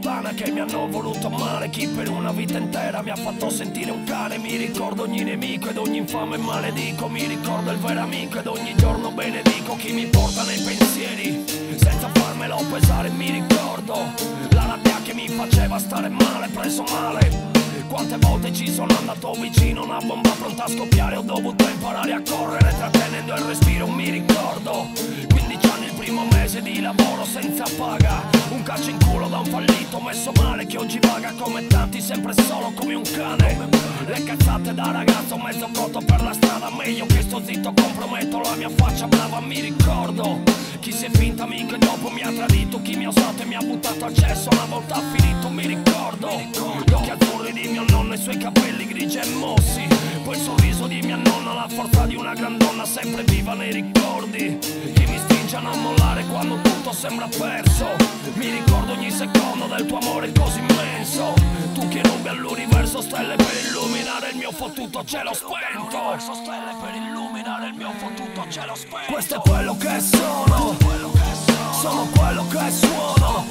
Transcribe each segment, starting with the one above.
puttana che mi hanno voluto male. Chi per una vita intera mi ha fatto sentire un cane. Mi ricordo ogni nemico ed ogni infame maledico. Mi ricordo il vero amico ed ogni giorno benedico. Chi mi porta nei pensieri senza farmelo pesare Mi ricordo la rabbia che mi faceva stare male, preso male. Quante volte ci sono andato vicino Una bomba pronta a scoppiare. Ho dovuto imparare a correre Trattenendo il respiro Mi ricordo 15 anni il primo mese di lavoro senza paga calcio in culo da un fallito messo male Che oggi vaga come tanti Sempre solo come un cane. Le cazzate da ragazzo mezzo cotto per la strada Meglio che sto zitto comprometto la mia faccia brava Mi ricordo. Chi si è finta amico e dopo mi ha tradito Chi mi ha usato e mi ha buttato al cesso Una volta finito mi ricordo. Gli occhi azzurri di mio nonno e i suoi capelli grigi e mossi. Poi il sorriso di mia nonna La forza di una grandonna sempre viva nei ricordi Stringe a non mollare quando tutto sembra perso. Mi ricordo ogni secondo del tuo amore così immenso. Tu che rubi all'universo stelle per illuminare il mio fottuto cielo spento. stelle per illuminare il mio fottuto cielo spento. Questo è quello che sono. Sono quello che suono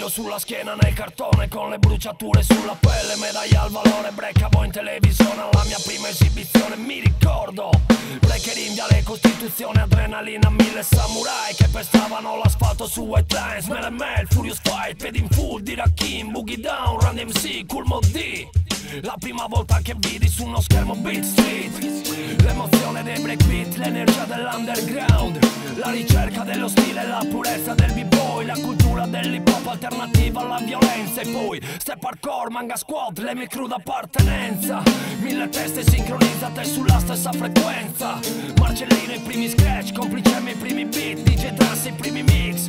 giro sulla schiena nel cartone Con le bruciature sulla pelle Medaglia al valore breccavo in televisione Alla mia prima esibizione mi ricordo Breaker in viale Costituzione Adrenalina mille samurai Che pestavano l'asfalto su White Lines and Mel, Furious Fight Ped in full di Rakim Boogie Down, Run MC, Cool Mod D la prima volta che vidi su uno schermo Beat Street. L'emozione dei breakbeat, l'energia dell'underground. La ricerca dello stile, la purezza del b-boy. La cultura dell'hip hop alternativa alla violenza. E poi step hardcore, manga squad, le mie crew d'appartenenza Mille teste sincronizzate sulla stessa frequenza. Marcellino i primi scratch, complice i primi beat. DJ Trans i primi mix.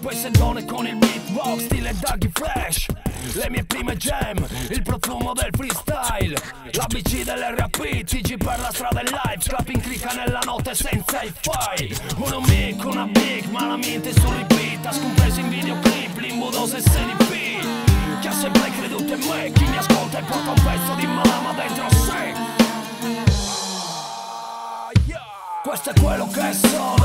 Poi sedone con il beatbox stile Duggy Fresh Le mie prime jam, il profumo del freestyle. L'ABC dell'RP, TG per la strada in live Scrapping clicca nella notte senza i file. Un mic, una big, malamente sul repeat Ha scompreso in videoclip, l'imbudo se CDP Che ha sempre creduto in me, chi mi ascolta e porta un pezzo di mama dentro sé. Questo è quello che sono